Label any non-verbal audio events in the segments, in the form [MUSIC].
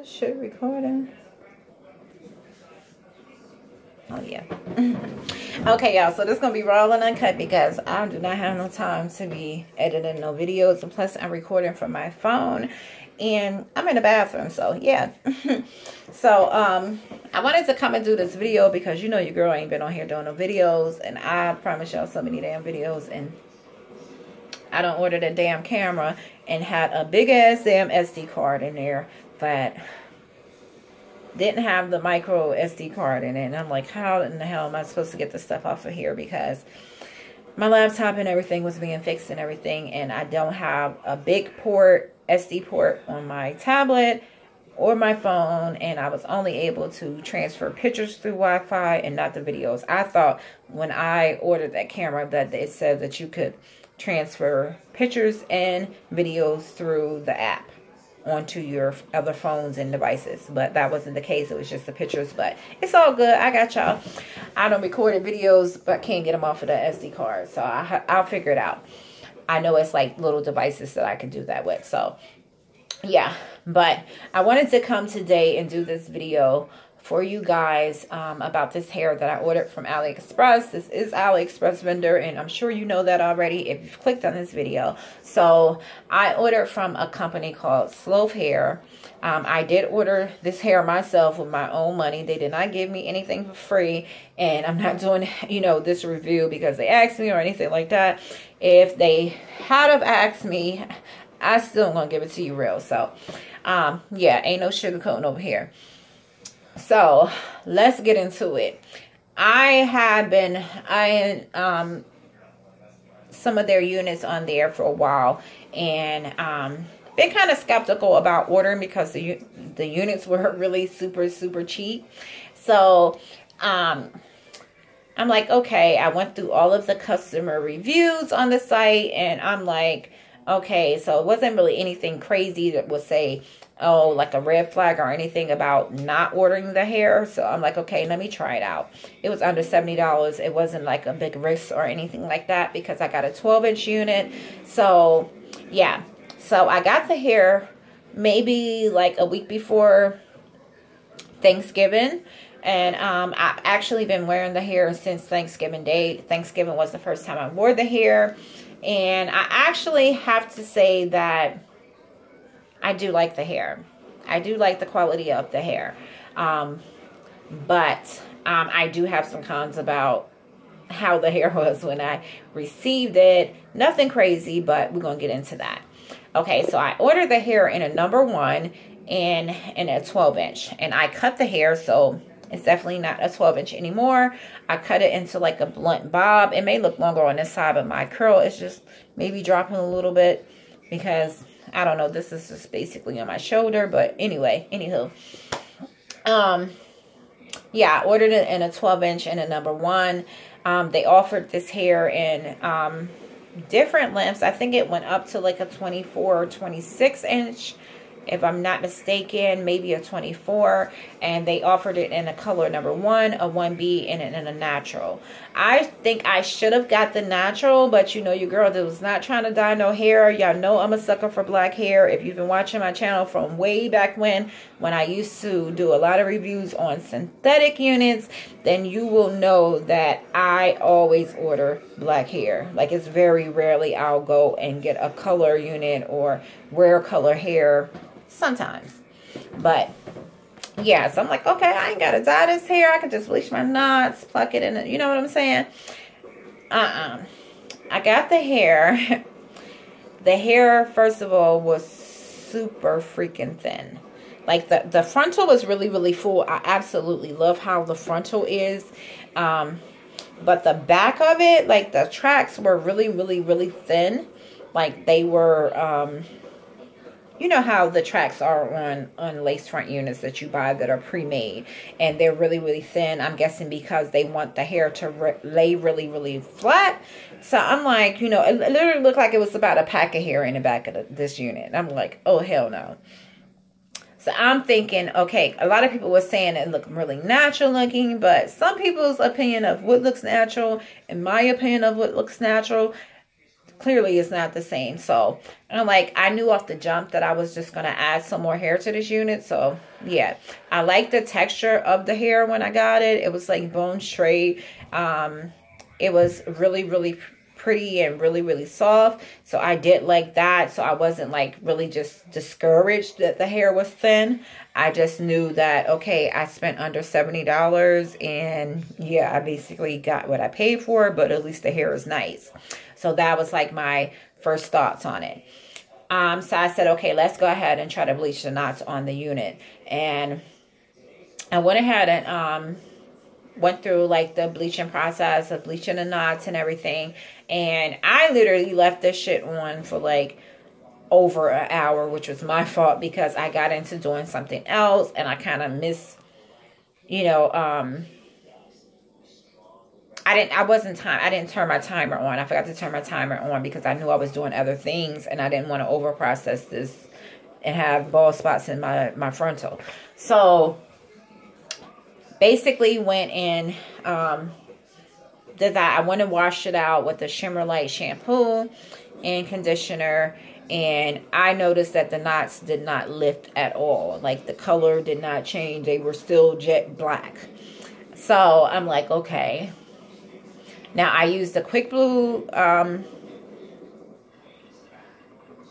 This shit recording. Oh yeah. [LAUGHS] okay, y'all. So this is gonna be raw and uncut because I do not have no time to be editing no videos, and plus I'm recording from my phone, and I'm in the bathroom. So yeah. [LAUGHS] so um, I wanted to come and do this video because you know your girl ain't been on here doing no videos, and I promise y'all so many damn videos, and I don't order the damn camera and had a big ass damn SD card in there that didn't have the micro SD card in it. And I'm like, how in the hell am I supposed to get this stuff off of here? Because my laptop and everything was being fixed and everything. And I don't have a big port, SD port on my tablet or my phone. And I was only able to transfer pictures through Wi-Fi and not the videos. I thought when I ordered that camera that it said that you could transfer pictures and videos through the app onto your other phones and devices but that wasn't the case. It was just the pictures but it's all good. I got y'all. I don't recorded videos but can't get them off of the sd card so I, i'll figure it out. I know it's like little devices that i can do that with so yeah. But i wanted to come today and do this video for you guys um, about this hair that I ordered from AliExpress. This is AliExpress vendor, and I'm sure you know that already if you've clicked on this video. So I ordered from a company called Slove Hair. Um, I did order this hair myself with my own money. They did not give me anything for free, and I'm not [LAUGHS] doing, you know, this review because they asked me or anything like that. If they had have asked me, I still am going to give it to you real. So, um, yeah, ain't no sugarcoating over here. So let's get into it. I have been I um some of their units on there for a while and um been kind of skeptical about ordering because the the units were [LAUGHS] really super super cheap. So um I'm like, okay, I went through all of the customer reviews on the site and I'm like, okay, so it wasn't really anything crazy that would say oh, like a red flag or anything about not ordering the hair. So I'm like, okay, let me try it out. It was under $70. It wasn't like a big risk or anything like that because I got a 12 inch unit. So yeah, so I got the hair maybe like a week before Thanksgiving. And um, I've actually been wearing the hair since Thanksgiving Day. Thanksgiving was the first time I wore the hair. And I actually have to say that I do like the hair. I do like the quality of the hair. Um, but um, I do have some cons about how the [LAUGHS] hair was when I received it. Nothing crazy, but we're going to get into that. Okay, so I ordered the hair in a number one and in a 12 inch. And I cut the hair, so it's definitely not a 12 inch anymore. I cut it into like a blunt bob. It may look longer on this side, but my curl is just maybe dropping a little bit because I don't know. This is just basically on my shoulder. But anyway, anywho. Um, yeah, I ordered it in a 12 inch and a number one. Um, they offered this hair in um, different lengths. I think it went up to like a 24 or 26 inch if I'm not mistaken, maybe a 24. And they offered it in a color number one, a 1B, and in a natural. I think I should have got the natural, but you know, your girl that was not trying to dye no hair. Y'all know I'm a sucker for black hair. If you've been watching my channel from way back when, when I used to do a lot of reviews on synthetic units, then you will know that I always order black hair. Like it's very rarely I'll go and get a color unit or rare color hair sometimes. But yeah, so I'm like, okay, I ain't got to dye this hair. I can just bleach my knots, pluck it in. You know what I'm saying? Uh-uh. I got the hair. [LAUGHS] the hair, first of all, was super freaking thin. Like the, the frontal was really, really full. I absolutely love how the frontal is. Um, but the back of it, like the tracks were really, really, really thin. Like they were, um, you know how the tracks are on on lace front units that you buy that are pre-made and they're really really thin. I'm guessing because they want the hair to re lay really really flat. So i'm like you know it literally looked like it was about a pack of hair in the back of the, this unit. And i'm like oh hell no. So I'm thinking, okay, a lot of people were saying it looked really natural looking, but some people's opinion of what looks natural, and my opinion of what looks natural, clearly it's not the same. So I'm like, I knew off the jump that I was just going to add some more hair to this unit. So yeah, I like the texture of the hair when I got it. It was like bone straight. Um, it was really, really pretty and really, really soft. So I did like that. So I wasn't like really just discouraged that the hair was thin. I just knew that, okay, I spent under $70 and yeah, I basically got what I paid for, but at least the hair is nice. So that was like my first thoughts on it. Um, so I said, okay, let's go ahead and try to bleach the knots on the unit. And I went ahead and um, went through like the bleaching process of bleaching the knots and everything. And I literally left this shit on for like over an hour, which was my fault because I got into doing something else and I kind of missed, you know, um, I didn't, I wasn't time, I didn't turn my timer on. I forgot to turn my timer on because I knew I was doing other things and I didn't want to over process this and have bald spots in my, my frontal. So basically went in, um, did that. I went and washed it out with the Shimmer Light shampoo and conditioner and I noticed that the knots did not lift at all. Like the color did not change. They were still jet black. So I'm like, okay. Now I used the Quick Blue, um,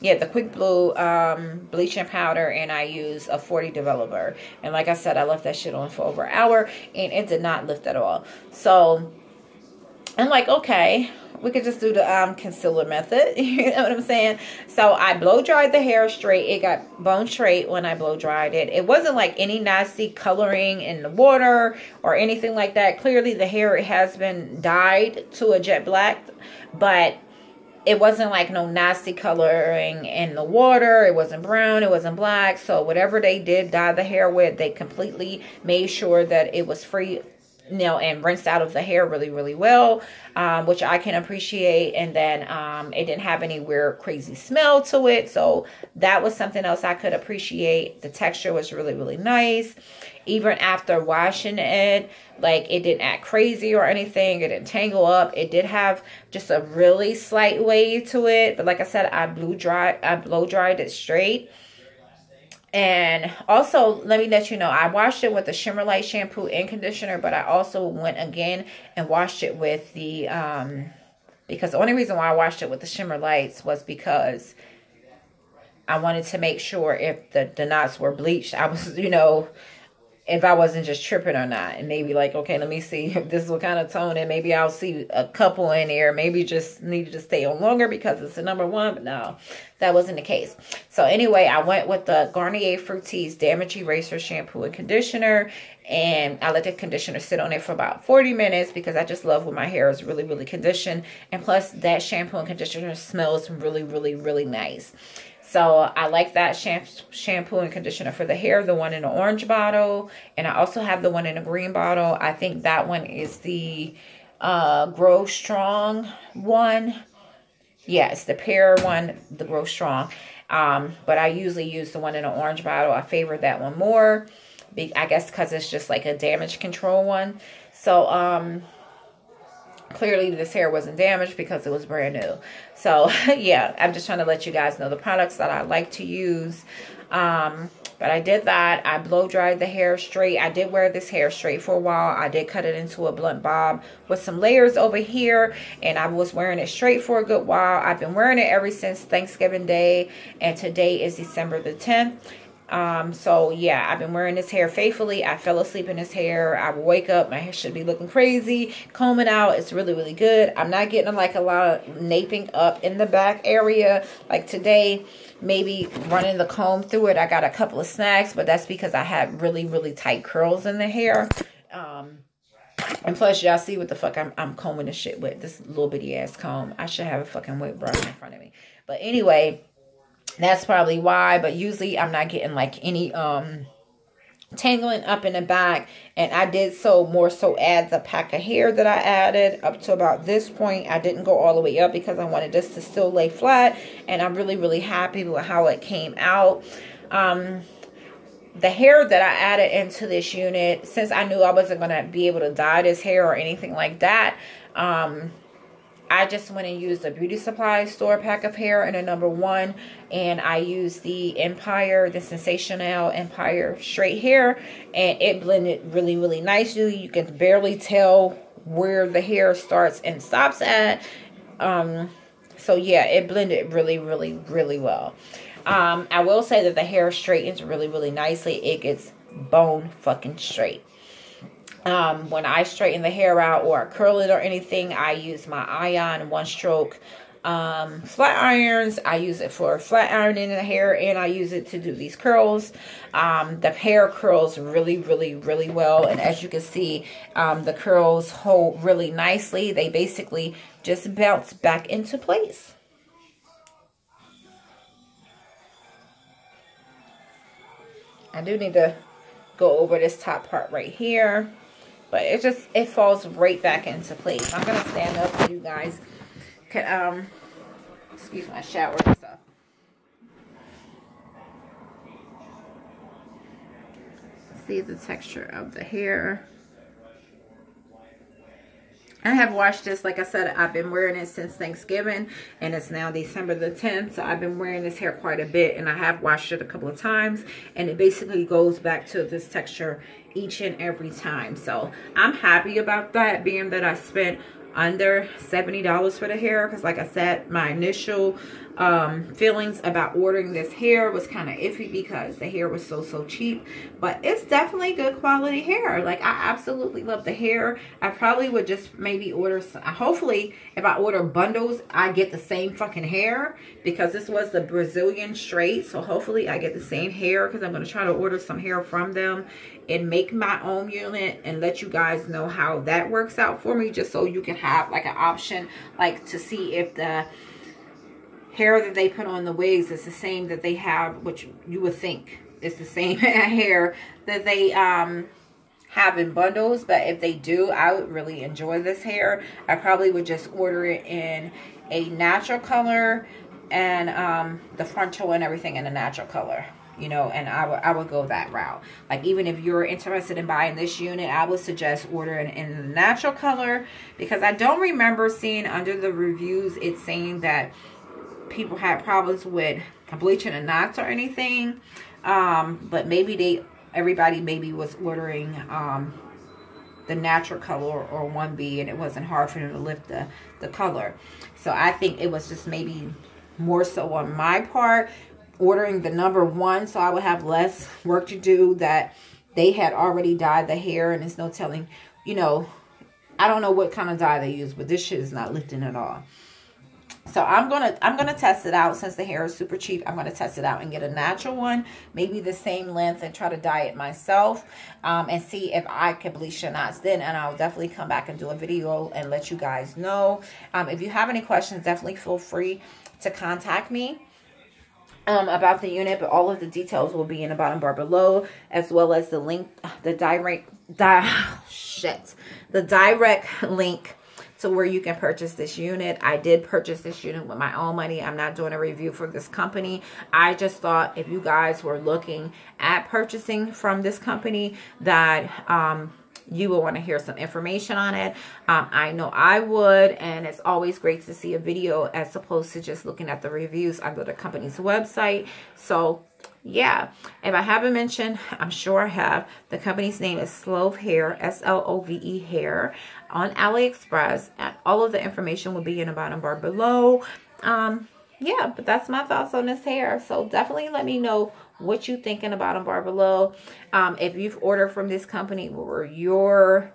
yeah, the Quick Blue um, bleaching powder, and I use a 40 developer. And like I said, I left that shit on for over an hour, and it did not lift at all. So I'm like, okay, we could just do the um, concealer method. [LAUGHS] you know what I'm saying? So I blow dried the hair straight. It got bone straight when I blow dried it. It wasn't like any nasty coloring in the water or anything like that. Clearly the hair has been dyed to a jet black, but it wasn't like no nasty coloring in the water. It wasn't brown. It wasn't black. So whatever they did dye the hair with, they completely made sure that it was free you know, and rinsed out of the hair really, really well, um, which I can appreciate. And then um, it didn't have any weird, crazy smell to it. So that was something else I could appreciate. The texture was really, really nice. Even after washing it, like it didn't act crazy or anything. It didn't tangle up. It did have just a really slight wave to it. But like I said, I blew dry, I blow dried it straight. And also, let me let you know, I washed it with the Shimmer Light shampoo and conditioner, but I also went again and washed it with the, um, because the only reason why I washed it with the Shimmer Lights was because I wanted to make sure if the, the knots were bleached, I was, [LAUGHS] you know, if I wasn't just tripping or not. And maybe like, okay, let me see if [LAUGHS] this is what kind of tone and maybe I'll see a couple in there. Maybe just needed to stay on longer because it's the number one. But no, that wasn't the case. So anyway, I went with the Garnier Fructis Damage Eraser Shampoo and Conditioner. And I let the conditioner sit on it for about 40 minutes because I just love when my hair is really, really conditioned. And plus that shampoo and conditioner smells really, really, really nice. So I like that shampoo and conditioner for the hair, the one in the orange bottle. And I also have the one in the green bottle. I think that one is the uh, Grow Strong one. Yeah, the pear one, the Grow Strong. Um, but I usually use the one in the orange bottle. I favor that one more. I guess because it's just like a damage control one. So, um, clearly this hair wasn't damaged because it was brand new. So [LAUGHS] yeah, I'm just trying to let you guys know the products that I like to use. Um, but I did that. I blow dried the hair straight. I did wear this hair straight for a while. I did cut it into a blunt bob with some layers over here. And I was wearing it straight for a good while. I've been wearing it ever since Thanksgiving Day. And today is December the 10th. Um, so yeah, I've been wearing this hair faithfully. I fell asleep in this hair. I wake up, my hair should be looking crazy. Comb it out, it's really, really good. I'm not getting like a lot of naping up in the back area. Like today, maybe running the comb through it. I got a couple of snags, but that's because I had really, really tight curls in the hair. Um, and plus, y'all see what the fuck I'm, I'm combing this shit with. This little bitty ass comb. I should have a fucking wet brush in front of me. But anyway, that's probably why. But usually I'm not getting like any um tangling up in the back. And I did so more so add the pack of hair that I added up to about this point. I didn't go all the way up because I wanted this to still lay flat. And I'm really, really happy with how it came out. Um, the hair that I added into this unit, since I knew I wasn't going to be able to dye this hair or anything like that, um, I just went and used a beauty supply store pack of hair in a number one. And I used the Empire, the Sensationnel Empire straight hair. And it blended really, really nicely. You can barely tell where the hair starts and stops at. Um, so yeah, it blended really, really, really well. Um, I will say that the hair straightens really, really nicely. It gets bone fucking straight. Um, when I straighten the hair out or curl it or anything, I use my Ion one stroke um, flat irons. I use it for flat ironing the hair and I use it to do these curls. Um, the hair curls really, really, really well. And as you can see, um, the curls hold really nicely. They basically just bounce back into place. I do need to go over this top part right here. But it just, it falls right back into place. I'm going to stand up so you guys can, um, excuse my shower and stuff. See the texture of the hair. I have washed this, like I said, I've been wearing it since Thanksgiving, and it's now December the 10th, so I've been wearing this hair quite a bit, and I have washed it a couple of times, and it basically goes back to this texture each and every time. So I'm happy about that, being that I spent under $70 for the hair because like I said my initial um, feelings about ordering this hair was kind of iffy because the hair was so so cheap. But it's definitely good quality hair. Like I absolutely love the hair. I probably would just maybe order some, hopefully if I order bundles I get the same fucking hair because this was the Brazilian straight. So hopefully I get the same hair because I'm going to try to order some hair from them and make my own unit and let you guys know how that works out for me just so you can have like an option like to see if the hair that they put on the wigs is the same that they have which you would think is the same [LAUGHS] hair that they um have in bundles. But if they do I would really enjoy this hair. I probably would just order it in a natural color and um the frontal and everything in a natural color you know, and I would I would go that route. Like even if you're interested in buying this unit, I would suggest ordering in the natural color because I don't remember seeing under the reviews it saying that people had problems with bleaching and knots or anything. Um, but maybe they everybody maybe was ordering um the natural color or 1B and it wasn't hard for them to lift the, the color. So I think it was just maybe more so on my part ordering the number one so I would have less work to do that they had already dyed the hair and it's no telling, you know, I don't know what kind of dye they use, but this shit is not lifting at all. So I'm gonna I'm gonna test it out since the hair is super cheap. I'm gonna test it out and get a natural one, maybe the same length, and try to dye it myself, um, and see if I can bleach the knots. Then, and I'll definitely come back and do a video and let you guys know. Um, if you have any questions, definitely feel free to contact me um, about the unit, but all of the details will be in the bottom bar below, as well as the link, the direct, di [LAUGHS] shit, the direct link to where you can purchase this unit. I did purchase this unit with my own money. I'm not doing a review for this company. I just thought if you guys were looking at purchasing from this company that, um, you will want to hear some information on it. Um, I know I would, and it's always great to see a video as opposed to just looking at the reviews under the company's website. So yeah, if I haven't mentioned, I'm sure I have. The company's name is Slove Hair, S-L-O-V-E Hair on AliExpress. All of the information will be in the bottom bar below. Um, yeah, but that's my thoughts on this hair. So definitely let me know what you think in the bottom bar below. Um, if you've ordered from this company, what were your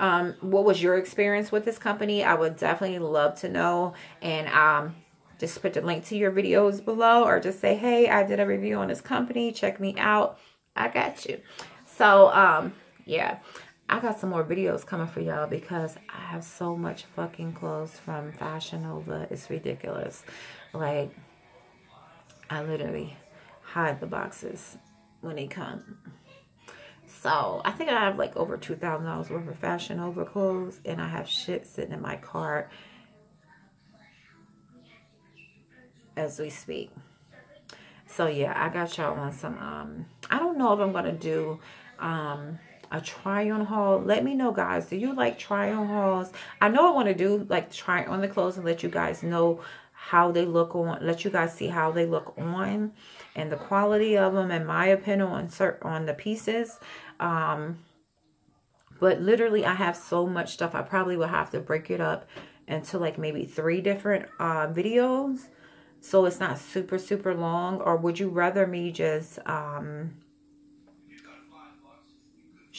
um, what was your experience with this company? I would definitely love to know. And um, just put the link to your videos below or just say, hey, I did a review on this company. Check me out. I got you. So, um, yeah. I got some more videos coming for y'all because I have so much fucking clothes from Fashion Nova. It's ridiculous. Like, I literally hide the boxes when they come. So I think I have like over $2,000 worth of Fashion Nova clothes and I have shit sitting in my cart as we speak. So yeah, I got y'all on some, um, I don't know if I'm going to do um, a try on haul. Let me know, guys. Do you like try on hauls? I know I want to do like try on the clothes and let you guys know how they look on, let you guys see how they look on and the quality of them and my opinion on, certain on the pieces. Um, but literally, I have so much stuff. I probably will have to break it up into like maybe three different uh, videos. So it's not super, super long. Or would you rather me just um,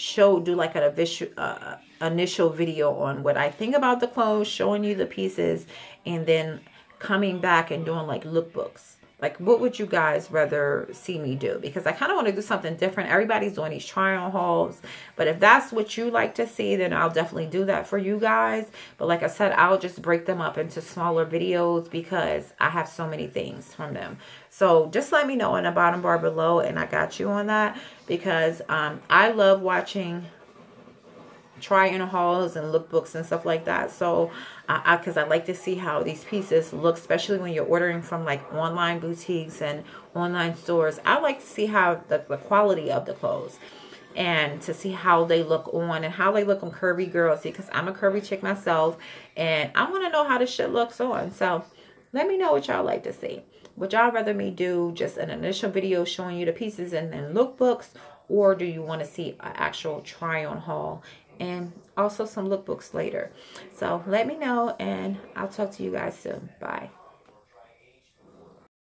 show, do like an initial, uh, initial video on what I think about the clothes, showing you the pieces, and then coming back and doing like lookbooks? Like, what would you guys rather see me do? Because I kind of want to do something different. Everybody's doing these try-on hauls. But if that's what you like to see, then I'll definitely do that for you guys. But like I said, I'll just break them up into smaller videos because I have so many things from them. So just let me know in the bottom bar below and I got you on that because um, I love watching try on hauls and lookbooks and stuff like that. So, because I, I, I like to see how these pieces look, especially when you're ordering from like online boutiques and online stores. I like to see how the, the quality of the clothes and to see how they look on and how they look on curvy girls because I'm a curvy chick myself and I want to know how this shit looks on. So let me know what y'all like to see. Would y'all rather me do just an initial video showing you the pieces and then lookbooks or do you want to see an actual try on haul and also some lookbooks later. So let me know and I'll talk to you guys soon. Bye.